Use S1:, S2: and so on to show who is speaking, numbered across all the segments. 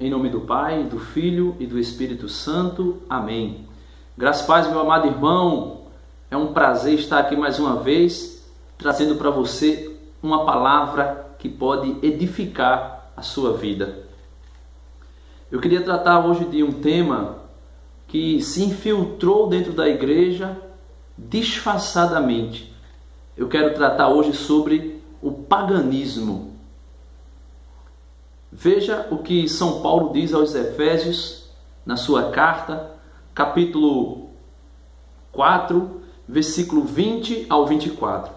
S1: Em nome do Pai, do Filho e do Espírito Santo. Amém. Graças paz, meu amado irmão. É um prazer estar aqui mais uma vez, trazendo para você uma palavra que pode edificar a sua vida. Eu queria tratar hoje de um tema que se infiltrou dentro da igreja disfarçadamente. Eu quero tratar hoje sobre o paganismo. Veja o que São Paulo diz aos Efésios na sua carta, capítulo 4, versículo 20 ao 24.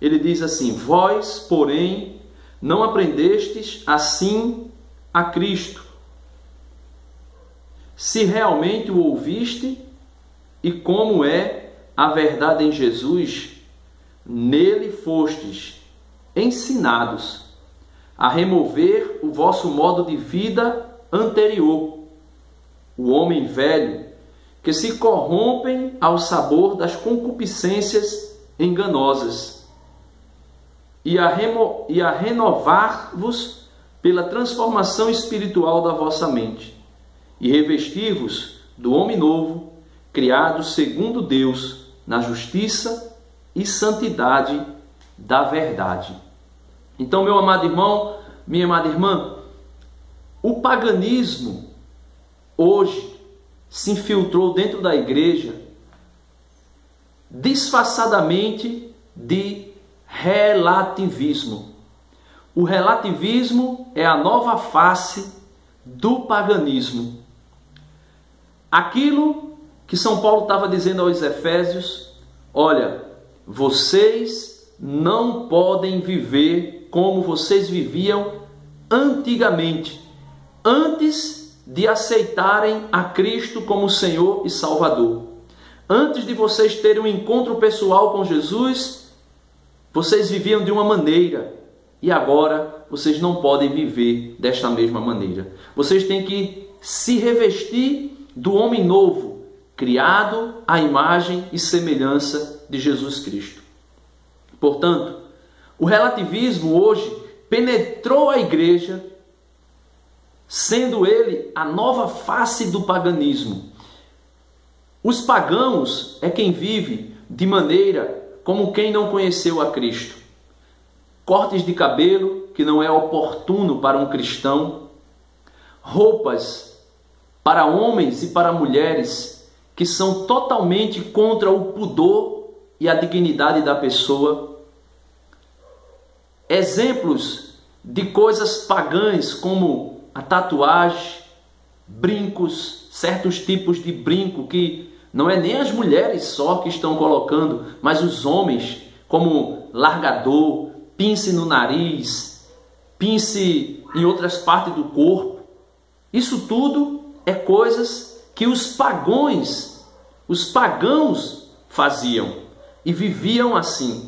S1: Ele diz assim: Vós, porém, não aprendestes assim a Cristo. Se realmente o ouviste e como é a verdade em Jesus, nele fostes ensinados a remover o vosso modo de vida anterior, o homem velho, que se corrompem ao sabor das concupiscências enganosas, e a, e a renovar-vos pela transformação espiritual da vossa mente, e revestir-vos do homem novo, criado segundo Deus, na justiça e santidade da verdade. Então, meu amado irmão, minha amada irmã, o paganismo hoje se infiltrou dentro da igreja disfarçadamente de relativismo. O relativismo é a nova face do paganismo. Aquilo que São Paulo estava dizendo aos Efésios: olha, vocês não podem viver como vocês viviam antigamente, antes de aceitarem a Cristo como Senhor e Salvador. Antes de vocês terem um encontro pessoal com Jesus, vocês viviam de uma maneira e agora vocês não podem viver desta mesma maneira. Vocês têm que se revestir do homem novo, criado à imagem e semelhança de Jesus Cristo. Portanto, o relativismo hoje penetrou a igreja, sendo ele a nova face do paganismo. Os pagãos é quem vive de maneira como quem não conheceu a Cristo. Cortes de cabelo que não é oportuno para um cristão, roupas para homens e para mulheres que são totalmente contra o pudor e a dignidade da pessoa exemplos de coisas pagãs como a tatuagem, brincos, certos tipos de brinco que não é nem as mulheres só que estão colocando, mas os homens, como largador, pince no nariz, pince em outras partes do corpo. Isso tudo é coisas que os pagões, os pagãos faziam e viviam assim.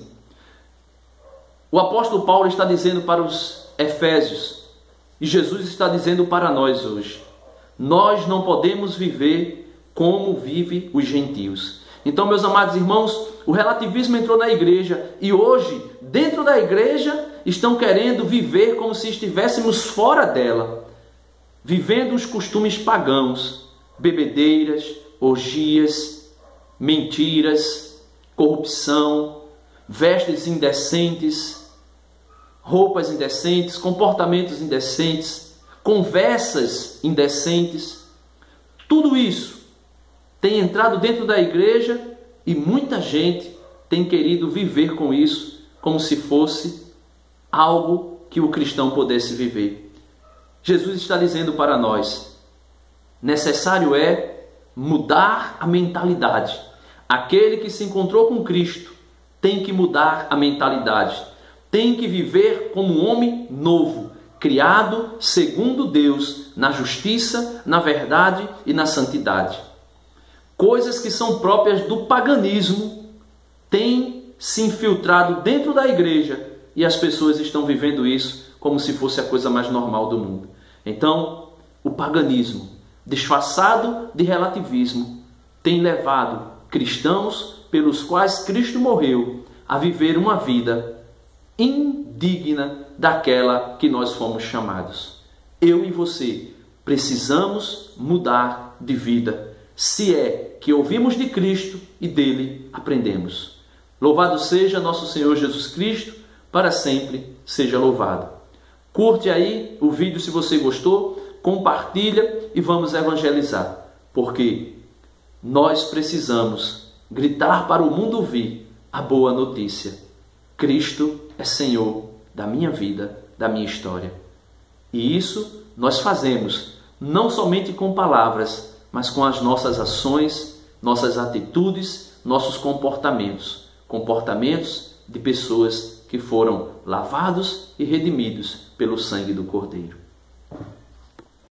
S1: O apóstolo Paulo está dizendo para os Efésios, e Jesus está dizendo para nós hoje: nós não podemos viver como vivem os gentios. Então, meus amados irmãos, o relativismo entrou na igreja e hoje, dentro da igreja, estão querendo viver como se estivéssemos fora dela, vivendo os costumes pagãos, bebedeiras, orgias, mentiras, corrupção, vestes indecentes, roupas indecentes, comportamentos indecentes, conversas indecentes. Tudo isso tem entrado dentro da igreja e muita gente tem querido viver com isso como se fosse algo que o cristão pudesse viver. Jesus está dizendo para nós: necessário é mudar a mentalidade. Aquele que se encontrou com Cristo tem que mudar a mentalidade tem que viver como um homem novo, criado segundo Deus, na justiça, na verdade e na santidade. Coisas que são próprias do paganismo têm se infiltrado dentro da igreja e as pessoas estão vivendo isso como se fosse a coisa mais normal do mundo. Então, o paganismo, disfarçado de relativismo, tem levado cristãos pelos quais Cristo morreu a viver uma vida indigna daquela que nós fomos chamados. Eu e você precisamos mudar de vida, se é que ouvimos de Cristo e dele aprendemos. Louvado seja nosso Senhor Jesus Cristo, para sempre seja louvado. Curte aí o vídeo se você gostou, compartilha e vamos evangelizar, porque nós precisamos gritar para o mundo ouvir a boa notícia. Cristo é Senhor da minha vida, da minha história. E isso nós fazemos não somente com palavras, mas com as nossas ações, nossas atitudes, nossos comportamentos comportamentos de pessoas que foram lavados e redimidos pelo sangue do Cordeiro.